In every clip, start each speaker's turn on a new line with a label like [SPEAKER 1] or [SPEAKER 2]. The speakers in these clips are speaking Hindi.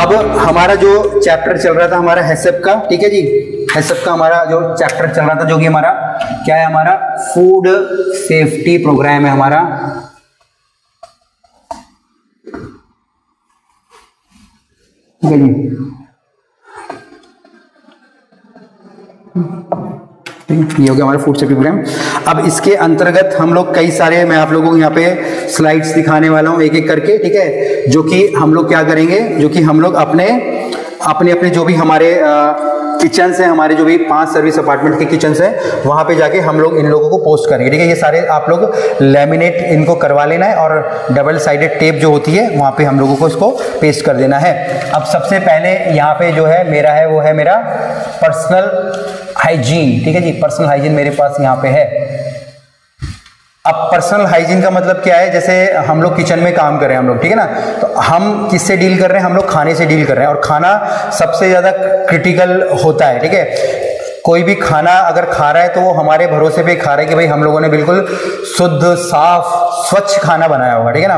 [SPEAKER 1] अब हमारा जो चैप्टर चल रहा था हमारा हेसअप का, ठीक है जी? हेसअप का हमारा जो चैप्टर चल रहा था, जो कि हमारा, क्या है हमारा? फ़ूड सेफ्टी प्रोग्राम है हमारा। ठीक है जी? ये हो गया हमारा फ़ूड सेफ्टी प्रोग्राम अब इसके अंतर्गत हम लोग कई सारे, मैं आप लोगों को यहाँ पे स्लाइड्स दिखाने वाला हूँ एक एक करके, ठीक है? जो कि हम लोग क्या करेंगे, जो कि हम लोग अपने अपने अपने जो भी हमारे किचन से, हमारे जो भी पाँच सर्विस अपार्टमेंट के किचन से, वहाँ पे जाके हम लोग इन लोगों को पोस्ट करेंगे। ठीक है, ये सारे आप लोग लेमिनेट इनको करवा लेना है और डबल साइडेड टेप जो होती है, वहाँ पे हम लोगों को इसको पेस्ट कर देना है। अब सबसे पहले यहाँ पे जो है, मेरा है, वो है मेरा पर्सनल हाइजीन ठीक है जी पर्सनल हाइजीन मेरे पास यहाँ पे है। अब पर्सनल हाइजीन का मतलब क्या है? जैसे हम लोग किचन में काम कर रहे हैं हम लोग, ठीक है ना? तो हम किससे डील कर रहे हैं? हम लोग खाने से डील कर रहे हैं। और खाना सबसे ज़्यादा क्रिटिकल होता है, ठीक है? कोई भी खाना अगर खा रहा है तो वो हमारे भरोसे पे खा रहा है कि भाई हम लोगों ने बिल्कुल शुद्ध, साफ़, स्वच्छ खाना बनाया होगा ठीक है ना?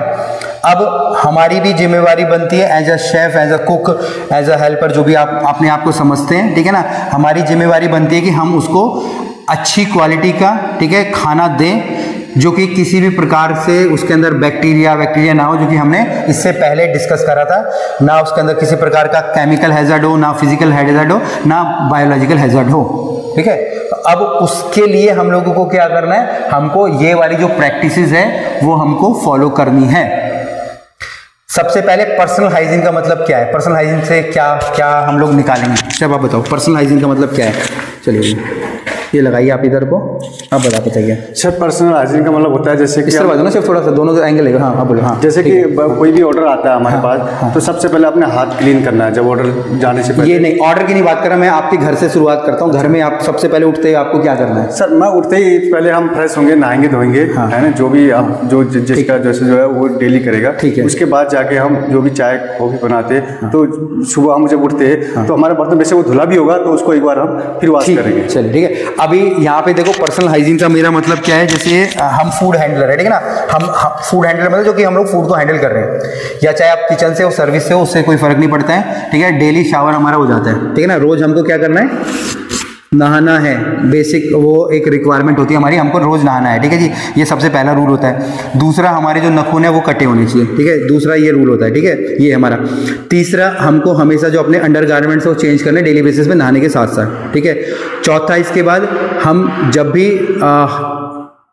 [SPEAKER 1] अब हमारी भी जिम्मेवारी बनती है as a chef as a cook as a helper जो भी आप अपने आप को समझते हैं, ठीक है ना? हमारी जिम्मेवारी बनती है कि हम उसको अच्छी क्वालिटी का, ठीक है, खाना दें जो कि किसी भी प्रकार से उसके अंदर बैक्टीरिया वैक्टीरिया ना हो, जो कि हमने इससे पहले डिस्कस करा था। ना उसके अंदर किसी प्रकार का केमिकल हैजर्ड हो, ना फ़िज़िकल हैजर्ड हो, ना बायोलॉजिकल हैजर्ड हो। ठीक है? तो अब उसके लिए हम लोगों को क्या करना है? हमको ये वाली जो प्रैक्टिस है, वो हमको फॉलो करनी है। सबसे पहले पर्सनल हाइजीन का मतलब क्या है? पर्सनल हाइजीन से क्या क्या हम लोग निकालेंगे? सब आप बताओ पर्सनल हाइजीन का मतलब क्या है? चलिए। ये लगाइए आप इधर को। आप बता बताइए
[SPEAKER 2] सर पर्सनल हाइजीन का मतलब होता है जैसे कि
[SPEAKER 1] इस तरह ना सिर्फ़ थोड़ा सा दोनों एंगल लेगा। हाँ आप बोलो हाँ
[SPEAKER 2] जैसे कि कोई भी ऑर्डर आता है हमारे हाँ, पास हाँ, तो सबसे पहले अपने हाथ क्लीन करना है। जब ऑर्डर जाने से पहले
[SPEAKER 1] ये नहीं ऑर्डर की नहीं बात कर रहा मैं आपके घर से शुरुआत करता हूँ। घर में आप सबसे पहले उठते ही आपको क्या करना है?
[SPEAKER 2] सर मैं उठते ही पहले हम फ्रेश होंगे नहाएँगे धोएँगे हाँ। है ना? जो भी आप जो जिसका जैसे जो है वो डेली करेगा। ठीक है। उसके बाद जाके हम जो भी चाय कॉफ़ी बनाते हैं तो सुबह हम जब उठते हैं तो हमारे बर्तन वैसे वो धुला भी होगा तो उसको एक बार हम फिर वाश करेंगे।
[SPEAKER 1] चलिए ठीक है। अभी यहाँ पे देखो पर्सनल हाइजीन का मेरा मतलब क्या है जैसे हम फ़ूड हैंडलर है ठीक है ना? हम, फ़ूड हैंडलर मतलब जो कि हम लोग फ़ूड को हैंडल कर रहे हैं। या चाहे आप किचन से हो सर्विस से हो उससे कोई फ़र्क नहीं पड़ता है ठीक है? डेली शावर हमारा हो जाता है ठीक है ना? रोज हमको क्या करना है? नहाना है। बेसिक वो एक रिक्वायरमेंट होती है हमारी हमको रोज़ नहाना है ठीक है जी? ये सबसे पहला रूल होता है। दूसरा हमारे जो नखून है वो कटे होने चाहिए ठीक है? दूसरा ये रूल होता है ठीक है? ये हमारा। तीसरा हमको हमेशा जो अपने अंडर गारमेंट्स वो चेंज करने डेली बेसिस पे नहाने के साथ साथ ठीक है? चौथा इसके बाद हम जब भी आ,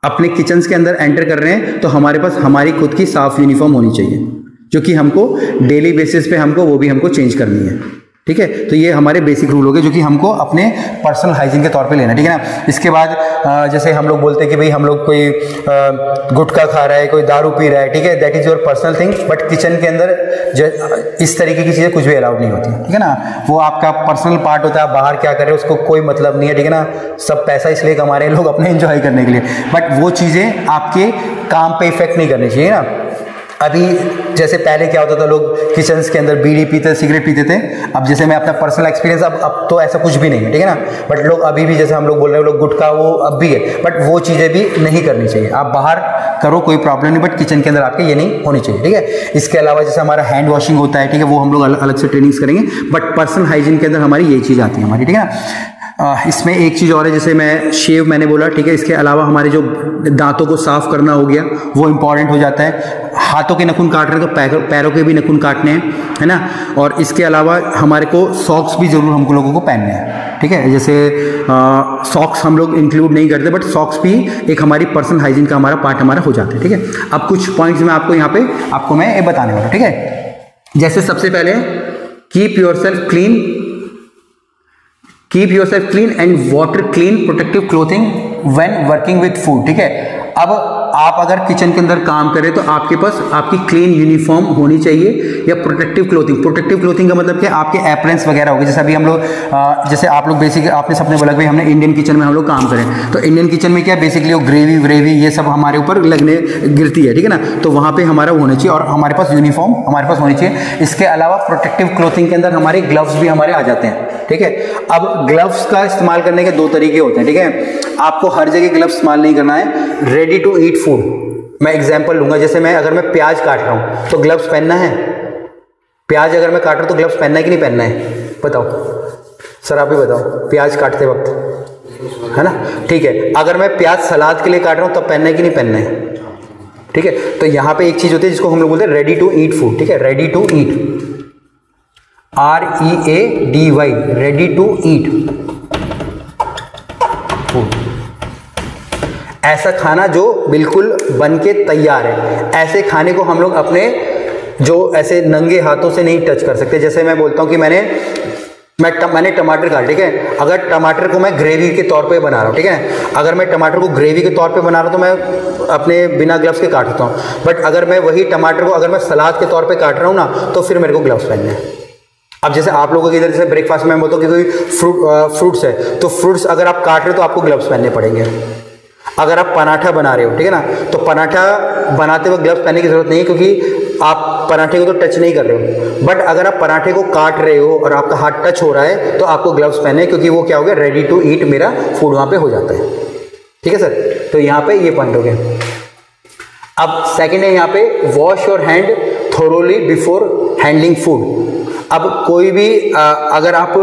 [SPEAKER 1] अपने किचन्स के अंदर एंटर कर रहे हैं तो हमारे पास हमारी खुद की साफ़ यूनिफॉर्म होनी चाहिए जो कि हमको डेली बेसिस पे हमको वो भी हमको चेंज करनी है। ठीक है? तो ये हमारे बेसिक रूल हो गए जो कि हमको अपने पर्सनल हाइजीन के तौर पे लेना ठीक है ना? इसके बाद जैसे हम लोग बोलते हैं कि भाई हम लोग कोई गुटखा खा रहा है, कोई दारू पी रहा है, ठीक है? That is your personal thing but kitchen के अंदर इस तरीके की चीज़ें कुछ भी अलाउड नहीं होती, ठीक है ना? वो आपका पर्सनल पार्ट होता है, आप बाहर क्या कर उसको कोई मतलब नहीं है, ठीक है ना? सब पैसा इसलिए कमा रहे हैं लोग अपने इंजॉय करने के लिए बट वो चीज़ें आपके काम पे इफ़ेक्ट नहीं करनी चाहिए ना? अभी जैसे पहले क्या होता था लोग किचन्स के अंदर बीड़ी पीते सिगरेट पीते थे। अब जैसे मैं अपना पर्सनल एक्सपीरियंस अब अब तो ऐसा कुछ भी नहीं है ठीक है ना? बट लोग अभी भी जैसे हम लोग बोल रहे हैं लोग गुटखा वो अब भी है। बट वो चीज़ें भी नहीं करनी चाहिए। आप बाहर करो कोई प्रॉब्लम नहीं बट किचन के अंदर आपके ये नहीं होनी चाहिए ठीक है? इसके अलावा जैसे हमारा हैंड वॉशिंग होता है ठीक है वो हम लोग अलग, अलग से ट्रेनिंग्स करेंगे। बट पर्सनल हाइजीन के अंदर हमारी ये चीज़ आती है हमारी ठीक है ना? इसमें एक चीज़ और है जैसे मैं शेव मैंने बोला ठीक है? इसके अलावा हमारे जो दांतों को साफ़ करना हो गया, वो इंपॉर्टेंट हो जाता है। हाथों के नखून काट रहे तो पैरों पैरों के भी नखून काटने हैं, है ना? और इसके अलावा हमारे को सॉक्स भी ज़रूर हमको लोगों को पहनने हैं, ठीक है? जैसे सॉक्स हम लोग इंक्लूड नहीं करते बट सॉक्स भी एक हमारी पर्सनल हाइजीन का हमारा पार्ट हमारा हो जाता है, ठीक है? अब कुछ पॉइंट्स मैं आपको यहाँ पे, आपको मैं ये बताने वाला ठीक है? जैसे सबसे पहले keep yourself clean keep yourself clean and water clean protective clothing when working with food ठीक है? अब आप अगर किचन के अंदर काम करें तो आपके पास आपकी क्लीन यूनिफॉर्म होनी चाहिए या प्रोटेक्टिव क्लोथिंग प्रोटेक्टिव क्लोथिंग का मतलब क्या? आपके एपरेंस वगैरह होगी। जैसे अभी हम लोग जैसे आप लोग बेसिक आपने सबने बोला भाई हमने इंडियन किचन में हम लोग काम करें। तो इंडियन किचन में क्या? बेसिकली वो ग्रेवी व्रेवी ये सब हमारे ऊपर लगने गिरती है, ठीक है ना? तो वहाँ पर हमारा होना चाहिए और हमारे पास यूनिफॉर्म हमारे पास होनी चाहिए। इसके अलावा प्रोटेक्टिव क्लोथिंग के अंदर हमारे ग्लव्स भी हमारे आ जाते हैं, ठीक है? अब ग्लव्स का इस्तेमाल करने के दो तरीके होते हैं, ठीक है? आपको हर जगह ग्लव्स इस्तेमाल नहीं करना है। रेडी टू ईट फ़ूड मैं एग्ज़ाम्पल लूँगा, जैसे मैं, अगर मैं प्याज काट रहा हूँ तो ग्लव्स पहनना है? प्याज अगर मैं काट रहा हूँ तो ग्लव्स पहनना है कि नहीं पहनना है? बताओ। सर, आप ही बताओ, प्याज काटते वक्त। है ना? ठीक है, अगर मैं प्याज सलाद के लिए काट रहा हूँ, तब पहनना है कि नहीं पहनना है? ठीक है तो यहाँ पे एक चीज़ होती है जिसको हम लोग बोलते हैं रेडी टू ईट फ़ूड ठीक है? Ready to eat R E A D Y ready to eat ऐसा खाना जो बिल्कुल बन के तैयार है। ऐसे खाने को हम लोग अपने जो ऐसे नंगे हाथों से नहीं टच कर सकते। जैसे मैं बोलता हूँ कि मैंने मैं टम, मैंने टमाटर काट ठीक है? अगर टमाटर को मैं ग्रेवी के तौर पे बना रहा हूँ ठीक है? अगर मैं टमाटर को ग्रेवी के तौर पे बना रहा हूँ तो मैं अपने बिना ग्लव्स के काटता हूँ। बट अगर मैं वही टमाटर को अगर मैं सलाद के तौर पे काट रहा हूँ ना तो फिर मेरे को ग्लव्स पहनने हैं। अब जैसे आप लोगों के इधर जैसे ब्रेकफास्ट में बोलता हूँ कि कोई फ्रूट फ्रूट्स है तो फ्रूट्स अगर आप काट रहे हो तो आपको ग्लव्स पहनने पड़ेंगे। अगर आप पराठा बना रहे हो ठीक है ना? तो पराठा बनाते वक्त ग्लव्स पहनने की ज़रूरत नहीं है क्योंकि आप पराठे को तो टच नहीं कर रहे हो। बट अगर आप पराठे को काट रहे हो और आपका हाथ टच हो रहा है तो आपको ग्लव्स पहने क्योंकि वो क्या हो गया रेडी टू ईट मेरा फ़ूड वहाँ पे हो जाता है। ठीक है सर तो यहाँ पे ये पॉइंट हो गया। अब सेकेंड है यहाँ पे wash your hand thoroughly before handling food अब कोई भी आ, अगर आप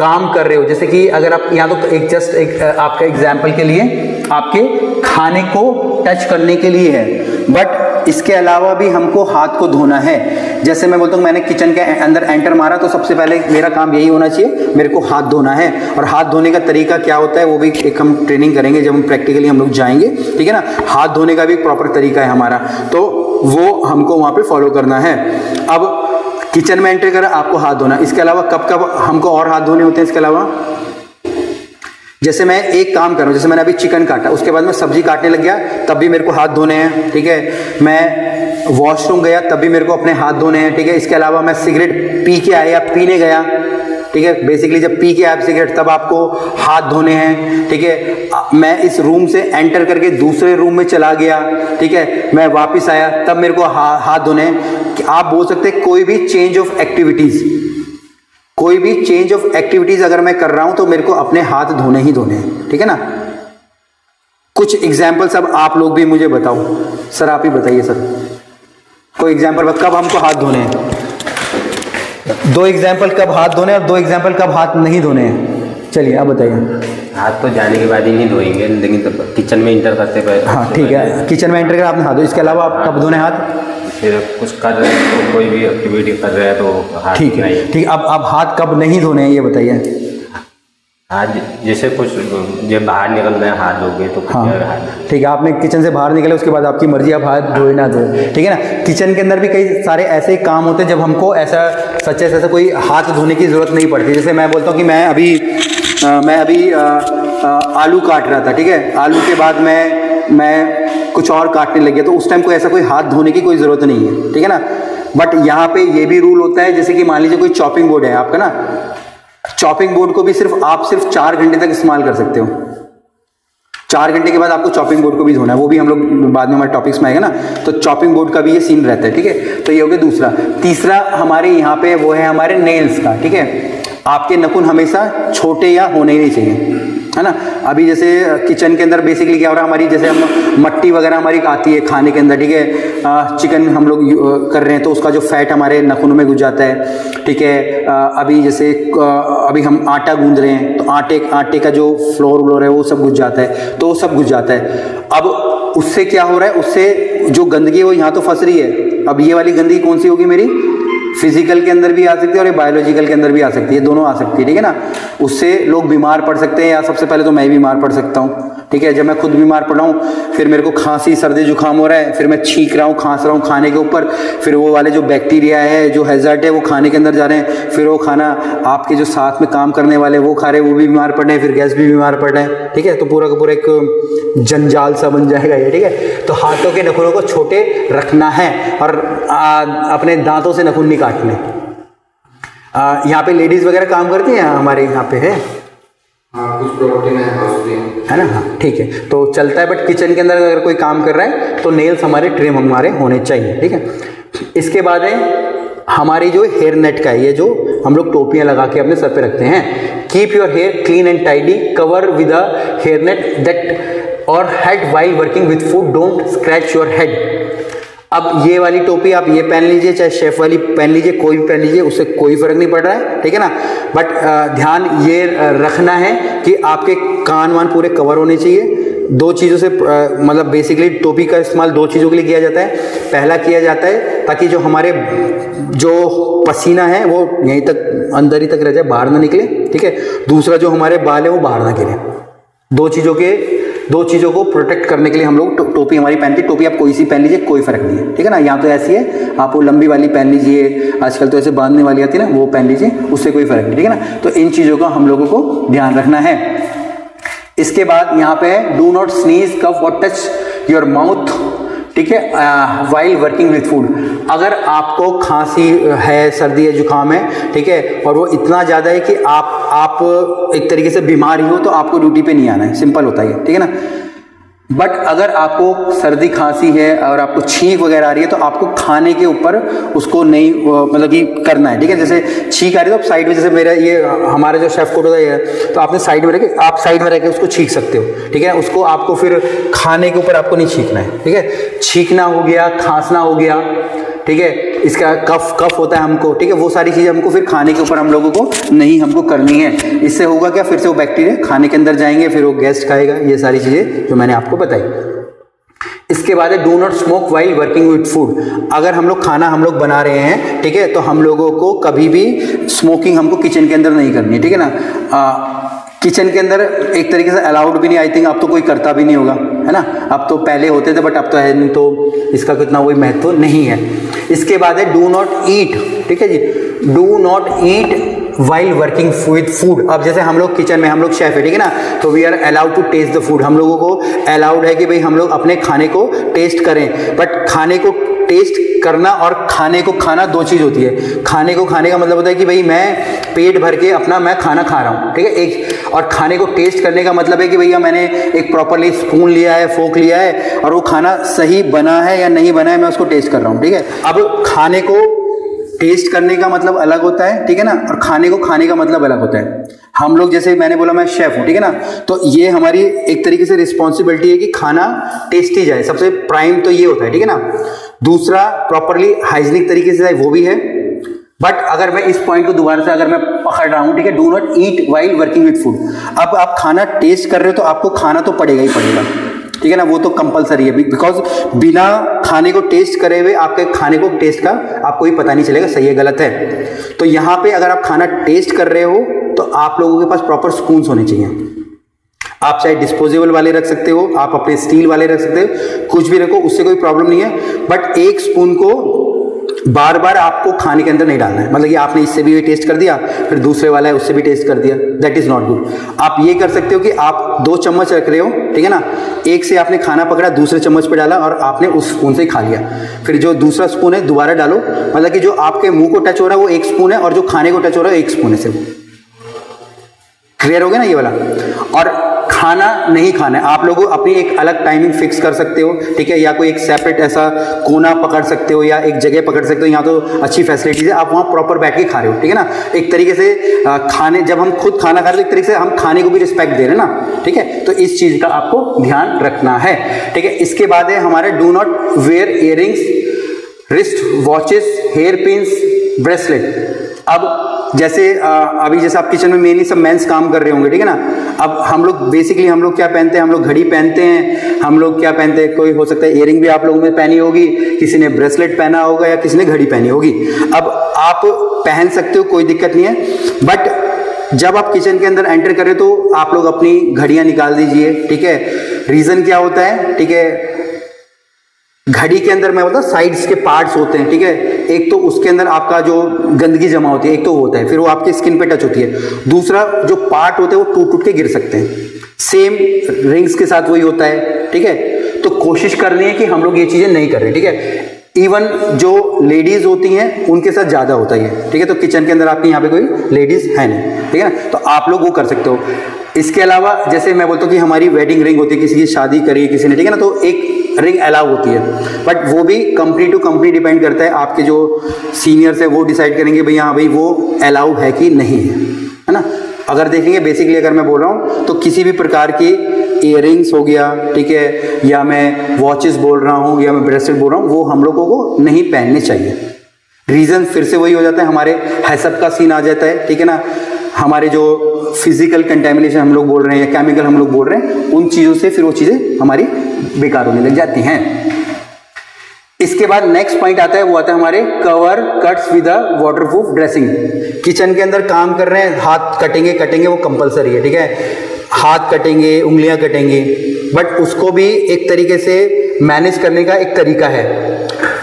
[SPEAKER 1] काम कर रहे हो? जैसे कि अगर आप यहाँ तो एक जस्ट एक आपका एग्ज़ाम्पल के लिए आपके खाने को टच करने के लिए है। बट इसके अलावा भी हमको हाथ को धोना है। जैसे मैं बोलता हूँ, मैंने किचन के अंदर एंटर मारा तो सबसे पहले मेरा काम यही होना चाहिए, मेरे को हाथ धोना है। और हाथ धोने का तरीका क्या होता है, वो भी एक हम ट्रेनिंग करेंगे जब हम प्रैक्टिकली हम लोग जाएँगे। ठीक है ना? हाथ धोने का भी एक प्रॉपर तरीका है हमारा। तो वो हमको वहाँ पे फॉलो करना है। अब किचन में एंट्री करें, आपको हाथ धोना इसके अलावा कब कब हमको और हाथ धोने होते हैं इसके अलावा? जैसे मैं एक काम कर रहा हूँ, जैसे मैंने अभी चिकन काटा, उसके बाद मैं सब्ज़ी काटने लग गया, तब भी मेरे को हाथ धोने हैं, ठीक है? मैं वॉशरूम गया, तब भी मेरे को अपने हाथ धोने हैं, ठीक है? इसके अलावा मैं सिगरेट पी के आया पीने गया ठीक है? बेसिकली जब पी के सिगरेट तब आपको हाथ धोने हैं ठीक है? मैं इस रूम से एंटर करके दूसरे रूम में चला गया ठीक है? मैं वापस आया तब मेरे को हा, हाथ धोने आप बोल सकते हैं कोई भी चेंज ऑफ़ एक्टिविटीज़ कोई भी चेंज ऑफ़ एक्टिविटीज़ अगर मैं कर रहा हूँ तो मेरे को अपने हाथ धोने ही धोने हैं ठीक है ना? कुछ एग्जाम्पल्स अब आप लोग भी मुझे बताओ। सर आप ही बताइए सर। कोई एग्ज़ाम्पल कब हमको हाथ धोने हैं? दो एग्ज़ाम्पल कब हाथ धोने और दो एग्ज़ाम्पल कब हाथ नहीं धोने हैं। चलिए आप बताइए।
[SPEAKER 3] हाथ तो जाने के बाद ही नहीं धोएँगे लेकिन तो किचन में इंटर करते पहले
[SPEAKER 1] हाँ ठीक है। किचन में इंटर कर आपने हाथ धो इसके अलावा आप कब धोने हाथ?
[SPEAKER 3] फिर कुछ कर रहे हैं तो कोई भी एक्टिविटी कर रहे हैं तो हाथ
[SPEAKER 1] ठीक है ठीक है अब आप हाथ कब नहीं धोने हैं ये बताइए।
[SPEAKER 3] हाथ जैसे कुछ जब बाहर निकलना है हाथ धोगे तो
[SPEAKER 1] हाँ। ठीक है आपने किचन से बाहर निकले उसके बाद आपकी मर्ज़ी आप हाथ धोए ना धोए। ठीक है ना? किचन के अंदर भी कई सारे ऐसे काम होते हैं जब हमको ऐसा सच्चे से ऐसा कोई हाथ धोने की ज़रूरत नहीं पड़ती। जैसे मैं बोलता हूँ कि मैं अभी आ, मैं अभी आ, आ, आलू काट रहा था ठीक है? आलू के बाद मैं मैं कुछ और काटने लगे तो उस टाइम कोई ऐसा कोई हाथ धोने की कोई ज़रूरत नहीं है ठीक है ना? बट यहाँ पे ये भी रूल होता है जैसे कि मान लीजिए कोई चॉपिंग बोर्ड है आपका ना चॉपिंग बोर्ड को भी सिर्फ़ आप सिर्फ़ चार घंटे तक इस्तेमाल कर सकते हो। चार घंटे के बाद आपको चॉपिंग बोर्ड को भी धोना है। वो भी हम लोग बाद में हमारे टॉपिक्स में आएगा ना। तो चॉपिंग बोर्ड का भी ये सीन रहता है, ठीक है? तो ये हो गया दूसरा। तीसरा हमारे यहाँ पे वो है हमारे नेल्स का, ठीक है? आपके नखुन हमेशा छोटे या होने ही नहीं चाहिए। है ना? अभी जैसे किचन के अंदर बेसिकली क्या हो रहा है? हमारी जैसे हम मट्टी वगैरह हमारी आती है खाने के अंदर, ठीक है? चिकन हम लोग कर रहे हैं तो उसका जो फैट हमारे नखूनों में घुस जाता है, ठीक है? अभी जैसे अभी हम आटा गूंद रहे हैं तो आटे आटे का जो फ्लोर व्लोर है, वो सब घुस जाता है तो वो सब घुस जाता है। अब उससे क्या हो रहा है? उससे जो गंदगी है, वो यहाँ तो फंस रही है। अब ये वाली गंदगी कौन सी होगी मेरी? फ़िज़िकल के अंदर भी आ सकती है और ये बायोलॉजिकल के अंदर भी आ सकती है दोनों आ सकती है, ठीक है ना? उससे लोग बीमार पड़ सकते हैं या सबसे पहले तो मैं बीमार पड़ सकता हूँ। ठीक है जब मैं खुद बीमार पड़ रहा हूँ फिर मेरे को खांसी सर्दी जुकाम हो रहा है फिर मैं छींक रहा हूँ खांस रहा हूँ खाने के ऊपर फिर वो वाले जो बैक्टीरिया है जो हेजर्ट है वो खाने के अंदर जा रहे हैं फिर वो खाना आपके जो साथ में काम करने वाले वो खा रहे हैं वो भी बीमार पड़ रहे हैं फिर गैस भी बीमार पड़ रहे हैं ठीक है? तो पूरा का पूरा एक जंजाल सा बन जाएगा ये ठीक है? तो हाथों के नखूनों को छोटे रखना है और आ, अपने दांतों से नखून नहीं काटने यहाँ पे लेडीज़ वगैरह काम करती हैं हमारे यहाँ पे है?
[SPEAKER 4] हाँ में है।
[SPEAKER 1] ना? हाँ ठीक है। तो चलता है बट किचन के अंदर अगर कोई काम कर रहा है तो नेल्स हमारे ट्रिम हमारे होने चाहिए, ठीक है? इसके बाद है, हमारी जो हेयर नेट का है, ये जो हम लोग टोपियाँ लगा के अपने सर पे रखते हैं keep your hair clean and tidy cover with a hair net that और head while working with food don't scratch your head अब ये वाली टोपी आप ये पहन लीजिए, चाहे शेफ वाली पहन लीजिए, कोई भी पहन लीजिए, उससे कोई फ़र्क नहीं पड़ रहा है, ठीक है ना? बट ध्यान ये रखना है कि आपके कान वान पूरे कवर होने चाहिए। दो चीज़ों से मतलब बेसिकली टोपी का इस्तेमाल दो चीज़ों के लिए किया जाता है। पहला किया जाता है ताकि जो हमारे, जो पसीना है वो यहीं तक, अंदर ही तक रह जाए, बाहर ना निकले, ठीक है? दूसरा जो हमारे बाल है वो बाहर ना गिरे। दो चीज़ों के, दो चीज़ों को प्रोटेक्ट करने के लिए हम लोग टोपी, हमारी पहनती टोपी आप कोई सी पहन लीजिए, कोई फ़र्क नहीं है। ठीक है ना? यहाँ तो ऐसी है, आप वो लंबी वाली पहन लीजिए, आजकल तो ऐसे बांधने वाली आती है ना, वो पहन लीजिए, उससे कोई फ़र्क नहीं, ठीक है ना? तो इन चीज़ों का हम लोगों को ध्यान रखना है। इसके बाद यहाँ पे डू नॉट स्नीज कफ और टच योर माउथ ठीक है? वाइल वर्किंग विथ फ़ूड अगर आपको खांसी है, सर्दी है, जुकाम है, ठीक है? और वो इतना ज़्यादा है कि आप आप एक तरीके से बीमार ही हो तो आपको ड्यूटी पे नहीं आना है। सिंपल होता है, ठीक है ना? बट अगर आपको सर्दी खांसी है और आपको छींक वगैरह आ रही है तो आपको खाने के ऊपर उसको नहीं मतलब कि करना है। ठीक है? जैसे छींक आ रही है तो आप साइड में, जैसे मेरा ये हमारे जो शेफ कोट है तो आपने साइड में रखे आप साइड में रह उसको छींक सकते हो। ठीक है? उसको आपको फिर खाने के ऊपर आपको नहीं छींकना है। ठीक है? छींकना हो गया, खांसना हो गया ठीक है? इसका कफ कफ होता है हमको, ठीक है? वो सारी चीज़ें हमको फिर खाने के ऊपर हम लोगों को नहीं हमको करनी है। इससे होगा क्या? फिर से वो बैक्टीरिया खाने के अंदर जाएँगे, फिर वो गेस्ट खाएगा, ये सारी चीज़ें जो मैंने आपको बताई। इसके बाद है do not smoke while working with food अगर हम लोग खाना हम लोग बना रहे हैं, ठीक है? तो हम लोगों को कभी भी स्मोकिंग हमको किचन के अंदर नहीं करनी है, ठीक है ना? किचन के अंदर एक तरीके से अलाउड भी नहीं आई थिंक अब तो कोई करता भी नहीं होगा, है ना? अब तो पहले होते थे बट अब तो है नहीं तो इसका कितना कोई महत्व नहीं है। इसके बाद है डू नॉट ईट ठीक है जी? Do not eat while working with food अब जैसे हम लोग किचन में, हम लोग शेफ है, ठीक है ना? तो we are allowed to taste the food हम लोगों को अलाउड है कि भाई हम लोग अपने खाने को टेस्ट करें। बट खाने को टेस्ट करना और खाने को खाना दो चीज़ होती है। खाने को खाने का मतलब होता है कि भाई मैं पेट भर के अपना, मैं खाना खा रहा हूँ, ठीक है? एक और खाने को टेस्ट करने का मतलब है कि भैया मैंने एक प्रॉपरली स्पून लिया है फोक लिया है और वो खाना सही बना है या नहीं बना है मैं उसको टेस्ट कर रहा हूँ, ठीक है? अब खाने को टेस्ट करने का मतलब अलग होता है, ठीक है ना? और खाने को खाने का मतलब अलग होता है। हम लोग जैसे मैंने बोला मैं शेफ हूँ, ठीक है ना? तो ये हमारी एक तरीके से रिस्पॉन्सिबिलिटी है कि खाना टेस्टी जाए। सबसे प्राइम तो ये होता है, ठीक है ना? दूसरा प्रॉपरली हाइजीनिक तरीके से जाए वो भी है। बट अगर मैं इस पॉइंट को दोबारा से अगर मैं पकड़ रहा हूँ, ठीक है? Do not eat while working with food अब आप खाना टेस्ट कर रहे हो तो आपको खाना तो पड़ेगा ही पड़ेगा। ठीक है ना? वो तो कंपलसरी है। बिकॉज़ बिना खाने को टेस्ट करे हुए आपके खाने को टेस्ट का आपको ही पता नहीं चलेगा, सही है, गलत है। तो यहाँ पे अगर आप खाना टेस्ट कर रहे हो तो आप लोगों के पास प्रॉपर स्पून होने चाहिए। आप चाहे डिस्पोजेबल वाले रख सकते हो, आप अपने स्टील वाले रख सकते हो, कुछ भी रखो, उससे कोई प्रॉब्लम नहीं है। बट एक स्पून को बार बार आपको खाने के अंदर नहीं डालना है। मतलब कि आपने इससे भी टेस्ट कर दिया, फिर दूसरे वाला है, उससे भी टेस्ट कर दिया। दैट इज़ नॉट गुड आप ये कर सकते हो कि आप दो चम्मच रख रहे हो, ठीक है ना? एक से आपने खाना पकड़ा, दूसरे चम्मच पे डाला और आपने उस स्पून से खा लिया। फिर जो दूसरा स्पून है, दोबारा डालो। मतलब कि जो आपके मुँह को टच हो रहा है, वो एक स्पून है और जो खाने को टच हो रहा है एक स्पून है सिर्फ़। क्लियर हो गया ना ये वाला? और खाना नहीं खाना है। आप लोग अपनी एक अलग टाइमिंग फिक्स कर सकते हो, ठीक है? या कोई एक सेपरेट ऐसा कोना पकड़ सकते हो या एक जगह पकड़ सकते हो, यहाँ तो अच्छी फैसिलिटीज़ है। आप वहाँ प्रॉपर बैठ के खा रहे हो, ठीक है ना? एक तरीके से खाने, जब हम खुद खाना खा रहे हो एक तरीके से हम खाने को भी रिस्पेक्ट दे रहे हैं ना, ठीक है? तो इस चीज़ का आपको ध्यान रखना है, ठीक है? इसके बाद है हमारे do not wear ear wrist watches hair pins bracelet अब जैसे अभी जैसे आप किचन में मेनली सब मेंस काम कर रहे होंगे, ठीक है ना? अब हम लोग बेसिकली हम लोग क्या पहनते हैं? हम लोग घड़ी पहनते हैं। हम लोग क्या पहनते हैं? कोई हो सकता है इयरिंग भी आप लोगों में पहनी होगी, किसी ने ब्रेसलेट पहना होगा या किसी ने घड़ी पहनी होगी। अब आप पहन सकते हो, कोई दिक्कत नहीं है। बट जब आप किचन के अंदर एंटर करें तो आप लोग अपनी घड़ियाँ निकाल दीजिए, ठीक है? रीजन क्या होता है? ठीक है घड़ी के अंदर मैं बोलता साइड्स के पार्ट्स होते हैं, ठीक है? एक तो उसके अंदर आपका जो गंदगी जमा होती है, एक तो वो होता है, फिर वो आपकी स्किन पे टच होती है। दूसरा जो पार्ट होते हैं, वो टूट टूट के गिर सकते हैं। सेम रिंग्स के साथ वही होता है, ठीक है? तो कोशिश करनी है कि हम लोग ये चीज़ें नहीं कर ठीक है? इवन जो लेडीज़ होती हैं, उनके साथ ज़्यादा होता ही है, ठीक है? तो किचन के अंदर आपके यहाँ पे कोई लेडीज़ है नहीं, ठीक है ना? तो आप लोग वो कर सकते हो। इसके अलावा, जैसे मैं बोलता हूँ कि हमारी वेडिंग रिंग होती है, किसी की शादी करी, किसी ने, ठीक है ना? तो एक रिंग अलाउ होती है। बट वो भी कंपनी टू कंपनी डिपेंड करता है। आपके जो सीनियर्स हैं, वो डिसाइड करेंगे भाई हाँ भाई, वो अलाउ है कि नहीं है। है ना? अगर देखेंगे बेसिकली अगर मैं बोल रहा हूँ तो किसी भी प्रकार की इयर हो गया, ठीक है, या मैं वॉचेस बोल रहा हूँ, या मैं ब्रेसलेट बोल रहा हूँ, वो हम लोगों को नहीं पहनने चाहिए। रीज़न फिर से वही हो जाता है, हमारे हैसअप का सीन आ जाता है, ठीक है ना? हमारे जो फ़िज़िकल कंटेमिनेशन हम लोग बोल रहे हैं या केमिकल हम लोग बोल रहे हैं, उन चीज़ों से फिर वो चीज़ें हमारी बेकार होने लग जाती हैं। इसके बाद नेक्स्ट पॉइंट आता है, वो आता है हमारे cover cuts with a waterproof dressing kitchen के अंदर काम कर रहे हैं, हाथ कटेंगे कटेंगे, वो कंपलसरी है, ठीक है? हाथ कटेंगे, उंगलियाँ कटेंगे बट उसको भी एक तरीके से मैनेज करने का एक तरीका है।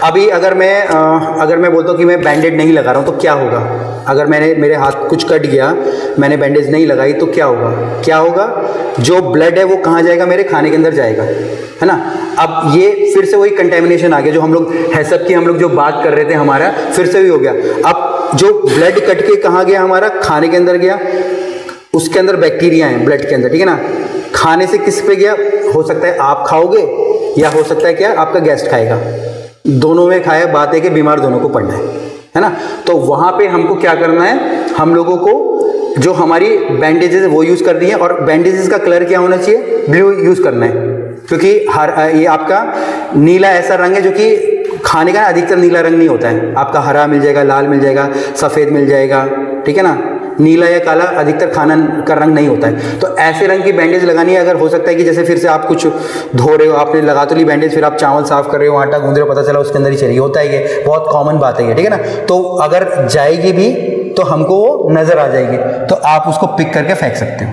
[SPEAKER 1] अभी अगर मैं अगर मैं बोलता हूँ कि मैं बैंडेड नहीं लगा रहा हूँ तो क्या होगा? अगर मैंने, मेरे हाथ कुछ कट गया, मैंने बैंडेज नहीं लगाई तो क्या होगा? क्या होगा? जो ब्लड है वो कहाँ जाएगा? मेरे खाने के अंदर जाएगा, है ना? अब ये फिर से वही कंटेमिनेशन आ गया, जो हम लोग हैसअप की हम लोग जो बात कर रहे थे हमारा, फिर से भी हो गया। अब जो ब्लड कट के कहाँ गया हमारा? खाने के अंदर गया। उसके अंदर बैक्टीरिया है ब्लड के अंदर, ठीक है ना? खाने से किस पे गया? हो सकता है आप खाओगे, या हो सकता है क्या आपका गेस्ट खाएगा। दोनों में खाया, बात है कि बीमार दोनों को पड़ना है। है ना? तो वहाँ पे हमको क्या करना है? हम लोगों को जो हमारी बैंडेजेस वो यूज़ करनी है और बैंडेजेस का कलर क्या होना चाहिए? ब्लू यूज़ करना है। क्योंकि हर ये आपका नीला ऐसा रंग है जो कि खाने का अधिकतर नीला रंग नहीं होता है। आपका हरा मिल जाएगा, लाल मिल जाएगा, सफ़ेद मिल जाएगा, ठीक है ना? नीला या काला अधिकतर खाना का रंग नहीं होता है। तो ऐसे रंग की बैंडेज लगानी है, अगर हो सकता है कि जैसे फिर से आप कुछ धो रहे हो, आपने लगा तो ली बैंडेज फिर आप चावल साफ़ कर रहे हो, आटा गूंद रहे हो, पता चला उसके अंदर ही चलिए होता है ये बहुत कॉमन बात है ये, ठीक है ना? तो अगर जाएगी भी तो हमको वो नज़र आ जाएगी। तो आप उसको पिक करके फेंक सकते हो।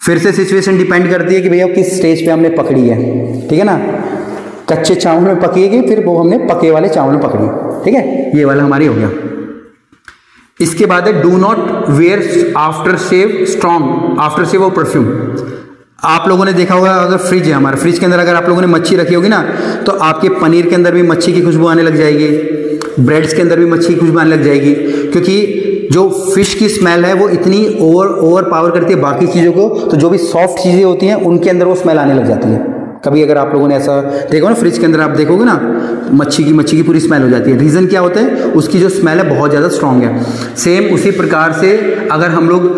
[SPEAKER 1] फिर से सिचुएशन डिपेंड करती है कि भैया किस स्टेज पे हमने पकड़ी है, ठीक है ना? कच्चे चावल में पकेगी फिर वो हमने पके वाले चावल में पकड़ी ठीक है? ये वाला हमारी हो गया। इसके बाद है do not wear aftershave strong aftershave और परफ्यूम आप लोगों ने देखा होगा, अगर फ्रिज है हमारा फ्रिज के अंदर अगर आप लोगों ने मच्छी रखी होगी ना तो आपके पनीर के अंदर भी मच्छी की खुशबू आने लग जाएगी। ब्रेड्स के अंदर भी मच्छी की खुशबू आने लग जाएगी। क्योंकि जो फ़िश की स्मेल है, वो इतनी ओवर ओवर पावर करती है बाकी चीज़ों को तो जो भी सॉफ्ट चीज़ें होती हैं, उनके अंदर वो स्मेल आने लग जाती है। कभी अगर आप लोगों ने ऐसा देखो ना फ्रिज के अंदर आप देखोगे ना मच्छी की मच्छी की पूरी स्मेल हो जाती है। रीज़न क्या होता है? उसकी जो स्मेल है बहुत ज़्यादा स्ट्रांग है। सेम उसी प्रकार से अगर हम लोग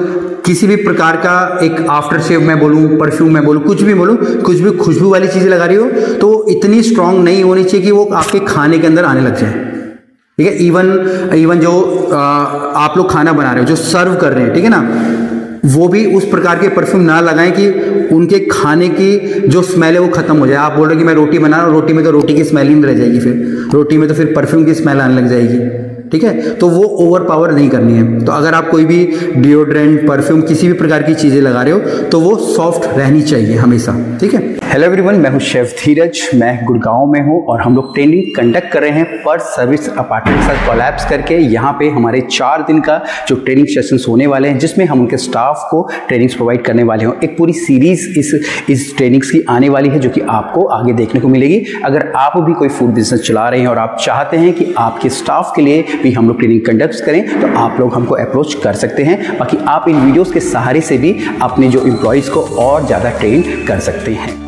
[SPEAKER 1] किसी भी प्रकार का एक आफ्टर शेव मैं बोलूँ परफ्यूम मैं बोलूँ कुछ भी बोलूँ कुछ भी खुशबू वाली चीज़ें लगा रही हो तो इतनी स्ट्रांग नहीं होनी चाहिए कि वो आपके खाने के अंदर आने लग जाए। ठीक है? इवन इवन जो आ, आप लोग खाना बना रहे हो जो सर्व कर रहे हैं ठीक है ना? वो भी उस प्रकार के परफ्यूम ना लगाएँ कि उनके खाने की जो स्मेल है वो खत्म हो जाए। आप बोल रहे हो कि मैं रोटी बना रहा हूँ, रोटी में तो रोटी की स्मेल ही नहीं रह जाएगी फिर। रोटी में तो फिर परफ्यूम की स्मेल आने लग जाएगी। ठीक है? तो वो ओवर पावर नहीं करनी है। तो अगर आप कोई भी डिओड्रेंट परफ्यूम किसी भी प्रकार की चीज़ें लगा रहे हो तो वो सॉफ्ट रहनी चाहिए हमेशा, ठीक है? हेलो एवरीवन मैं हूँ शेफ धीरज, मैं गुड़गांव में हूँ और हम लोग ट्रेनिंग कंडक्ट कर रहे हैं पर सर्विस अपार्टमेंट के साथ कोलैप्स करके। यहाँ पे हमारे चार दिन का जो ट्रेनिंग सेशंस होने वाले हैं, जिसमें हम उनके स्टाफ को ट्रेनिंग्स प्रोवाइड करने वाले हैं। एक पूरी सीरीज़ इस इस ट्रेनिंग्स की आने वाली है, जो कि आपको आगे देखने को मिलेगी। अगर आप भी कोई फ़ूड बिज़नेस चला रहे हैं और आप चाहते हैं कि आपके स्टाफ के लिए भी हम लोग ट्रेनिंग कंडक्ट करें तो आप लोग हमको अप्रोच कर सकते हैं। बाकी आप इन वीडियोज़ के सहारे से भी अपने जो एम्प्लॉयज़ को और ज़्यादा ट्रेन कर सकते हैं।